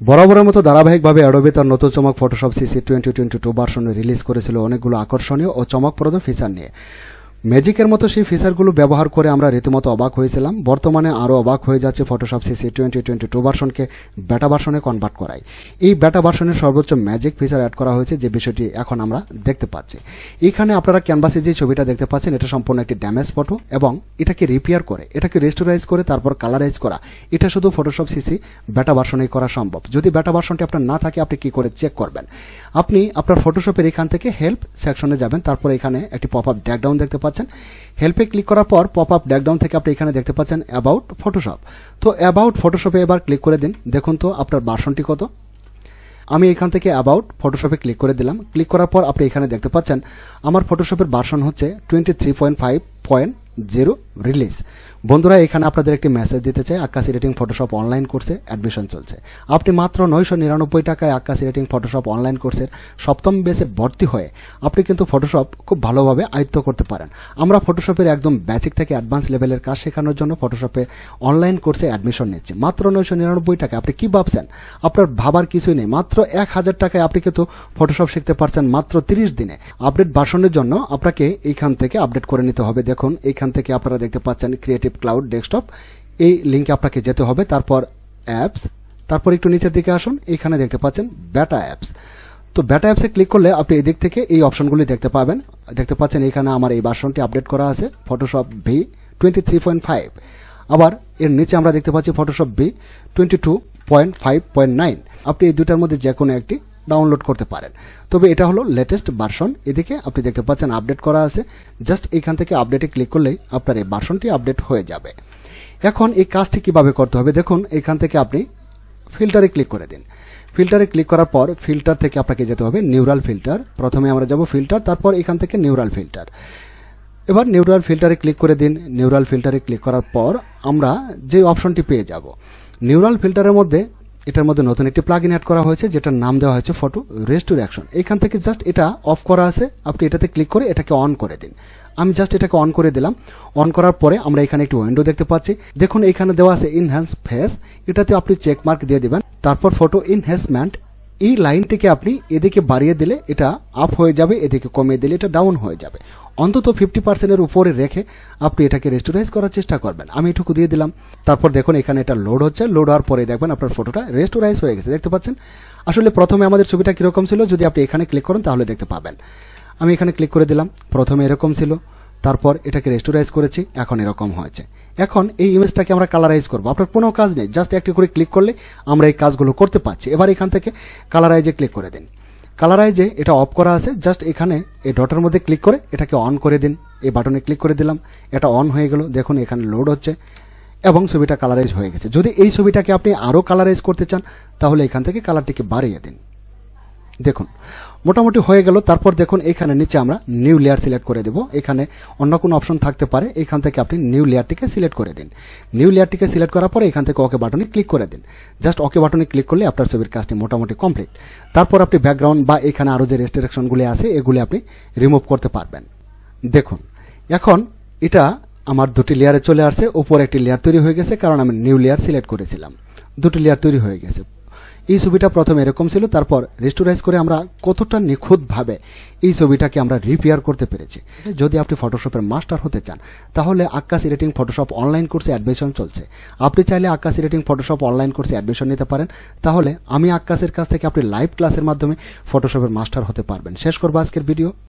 বরাবরের মতো ধারাবাহিকভাবে অ্যাডোবি তার নতুন চমক Photoshop CC twenty twenty two ভার্সনে রিলিজ করেছিল। অনেকগুলো আকর্ষণীয় ও চমকপ্রদ ফিচার নিয়ে। ম্যাজিকের মতো সেই ফিচারগুলো ব্যবহার করে আমরা রীতিমতো অবাক হয়েছিলাম। বর্তমানে আরও অবাক হয়ে যাচ্ছে Photoshop CC twenty twenty two ভার্সনকে beta ভার্সনে কনভার্ট করায়। এই বেটা ভার্সনের সর্বোচ্চ ম্যাজিক ফিচার অ্যাড করা হয়েছে যে বিষয়টি এখন আমরা দেখতে পাচ্ছি। এখানে আপনারা ক্যানভাসে যে ছবিটা দেখতে পাচ্ছেন, এটা সম্পূর্ণ একটি ড্যামেজ ফটো এবং এটাকে রিপেয়ার করে, এটাকে রেস্টোরাইজ করে, তারপর কালারাইজ করা। এটা শুধু ফটোশপ সিসি বেটা ভার্সনেই করা সম্ভব। যদি বেটা ভার্সনটি আপনার না থাকে, আপনি কি করে চেক করবেন? আপনি আপনার ফটোশপের এখান থেকে হেল্প সেকশনে যাবেন, তারপর এখানে একটি পপ আপ ড্যাকডাউন দেখতে পাচ্ছেন। হেল্পে ক্লিক করার পর পপ আপ ড্যাকডাউন থেকে আপনি এখানে দেখতে পাচ্ছেন অ্যাবাউট ফটোশপ তো অ্যাবাউট ফটোশপে এবার ক্লিক করে দিন। দেখুন তো আপনার বাসনটি কত। আমি এখান থেকে অ্যাবাউট ফটোশপে ক্লিক করে দিলাম। ক্লিক করার পর আপনি এখানে দেখতে পাচ্ছেন, আমার ফটোশপের বাসন হচ্ছে twenty three point five point zero release বন্ধুরা, এখানে আপনাদের একটি মেসেজ দিতে চাই। আকাশি রেটিং ফটোশপ অনলাইন কোর্সে অ্যাডমিশন চলছে। আপনি মাত্র নয়শো নিরানব্বই টাকায় আকাশি রেটিং ফটোশপ অনলাইন কোর্সের সপ্তম বেসে ভর্তি হয়ে আপনি কিন্তু ফটোশপ খুব ভালোভাবে আয়ত্ত করতে পারেন। আমরা ফটোশপের একদম বেসিক থেকে অ্যাডভান্স লেভেলের কাজ শেখানোর জন্য ফটোশপে অনলাইন কোর্সে অ্যাডমিশন নিচ্ছি। মাত্র নয়শো নিরানব্বই টাকা আপনি কি ভাবছেন? আপনার ভাবার কিছুই নেই। মাত্র এক হাজার টাকায় আপনি কিন্তু ফটোশপ শিখতে পারছেন মাত্র তিরিশ দিনে। আপডেট ভার্সনের জন্য আপনাকে এইখান থেকে আপডেট করে নিতে হবে। দেখুন, এইখান থেকে আপনারা দেখতে পাচ্ছেন ক্রিয়েটিভ ক্লাউড ডেস্কটপ এই লিঙ্কে আপনাকে যেতে হবে, তারপর অ্যাপস তারপর একটু নিচের দিকে আসুন, এখানে দেখতে পাচ্ছেন ব্যাটা অ্যাপস তো ব্যাটা অ্যাপসে ক্লিক করলে আপনি এদিক থেকে এই অপশনগুলি দেখতে পাবেন। দেখতে পাচ্ছেন এখানে আমার এই ভার্সনটি আপডেট করা আছে Photoshop V twenty three point five আবার এর নিচে আমরা দেখতে পাচ্ছি Photoshop V twenty two point five point nine আপনি এই দুটার মধ্যে যে কোনো একটি ডাউনলোড করতে পারেন। তবে এটা হলো লেটেস্ট ভার্সন এদিকে আপনি দেখতে পাচ্ছেন আপডেট করা আছে। জাস্ট এখান থেকে আপডেটে ক্লিক করলেই আপনার এই ভার্সনটি আপডেট হয়ে যাবে। এখন এই কাজটি কীভাবে করতে হবে? দেখুন এখান থেকে আপনি ফিল্টারে ক্লিক করে দিন। ফিল্টারে ক্লিক করার পর ফিল্টার থেকে আপনাকে যেতে হবে নিউরাল ফিল্টার প্রথমে আমরা যাব ফিল্টার তারপর এখান থেকে নিউরাল ফিল্টার এবার নিউরাল ফিল্টারে ক্লিক করে দিন। নিউরাল ফিল্টারে ক্লিক করার পর আমরা যে অপশনটি পেয়ে যাব। নিউরাল ফিল্টারের মধ্যে এটার মধ্যে নতুন একটি প্লাগ ইন অ্যাড করা হয়েছে, যেটার নাম দেওয়া হয়েছে ফটো রেস্টোর অ্যাকশন এখান থেকে জাস্ট এটা অফ করা আছে, আপনি এটাতে ক্লিক করে এটাকে অন করে দিন। আমি জাস্ট এটাকে অন করে দিলাম। অন করার পরে আমরা এখানে একটি উইন্ডো দেখতে পাচ্ছি। দেখুন, এখানে দেওয়া আছে ইনহ্যান্স ফেস এটাতে আপনি চেক মার্ক দিয়ে দেবেন। তারপর ফটো ইনহ্যান্সমেন্ট এই লাইনটিকে আপনি এদিকে বাড়িয়ে দিলে এটা আপ হয়ে যাবে, এদিকে কমিয়ে দিলে এটা ডাউন হয়ে যাবে। অন্তত ফিফটি পার্সেন্টের উপরে রেখে আপনি এটাকে রেস্টোরাইজ করার চেষ্টা করবেন। আমি এটুকু দিয়ে দিলাম। তারপর দেখুন, এখানে এটা লোড হচ্ছে। লোড হওয়ার পরে দেখবেন আপনার ফটোটা রেস্টোরাইজ হয়ে গেছে। দেখতে পাচ্ছেন? আসলে প্রথমে আমাদের ছবিটা কীরকম ছিল, যদি আপনি এখানে ক্লিক করেন তাহলে দেখতে পাবেন। আমি এখানে ক্লিক করে দিলাম। প্রথমে এরকম ছিল। তারপর এটাকে রেস্টোরাইজ করেছি, এখন এরকম হয়েছে। এখন এই ইমেজটাকে আমরা কালারাইজ করব। আপনার কোনো কাজ নেই জাস্ট একটি করে ক্লিক করলে আমরা এই কাজগুলো করতে পারছি। এবার এখান থেকে কালারাইজে ক্লিক করে দিন। কালারাইজে এটা অফ করা আছে জাস্ট এখানে এই ডটের মধ্যে ক্লিক করে এটাকে অন করে দিন। এই বাটনে ক্লিক করে দিলাম, এটা অন হয়ে গেল। দেখুন, এখানে লোড হচ্ছে এবং ছবিটা কালারাইজ হয়ে গেছে। যদি এই ছবিটাকে আপনি আরও কালারাইজ করতে চান, তাহলে এখান থেকে কালারটিকে বাড়িয়ে দিন। দেখুন, মোটামুটি হয়ে গেল। তারপর দেখুন, এখানে নিচে আমরা নিউ লেয়ার সিলেক্ট করে দেব। এখানে অন্য কোনো অপশন থাকতে পারে। এখান থেকে আপনি নিউ লেয়ারটিকে সিলেক্ট করে দিন। নিউ লেয়ারটিকে সিলেক্ট করার পরে এখান থেকে ওকে বাটনে ক্লিক করে দিন। জাস্ট ওকে বাটনে ক্লিক করলে আপনার ছবির কাজটি মোটামুটি কমপ্লিট তারপর আপনি ব্যাকগ্রাউন্ড বা এখানে আরও যে রেস্ট্রিকশনগুলি আছে, এগুলি আপনি রিমুভ করতে পারবেন। দেখুন, এখন এটা আমার দুটি লেয়ারে চলে আসছে। উপর একটি লেয়ার তৈরি হয়ে গেছে, কারণ আমি নিউ লেয়ার সিলেক্ট করেছিলাম। দুটি লেয়ার তৈরি হয়ে গেছে। এই ছবিটা প্রথমে এরকম ছিল, তারপর রেস্টোরাইজ করে আমরা কতটা নিখুঁতভাবে এই ছবিটাকে আমরা রিপেয়ার করতে পেরেছি। যদি আপনি ফটোশপের মাস্টার হতে চান, তাহলে আকাশ এডিটিং ফটোশপ অনলাইন কোর্সে অ্যাডমিশন চলছে। আপনি চাইলে আকাশ এডিটিং ফটোশপ অনলাইন কোর্সে অ্যাডমিশন নিতে পারেন। তাহলে আমি আকাশের কাছ থেকে আপনি লাইভ ক্লাসের মাধ্যমে ফটোশপের মাস্টার হতে পারবেন। শেষ করব আজকের ভিডিও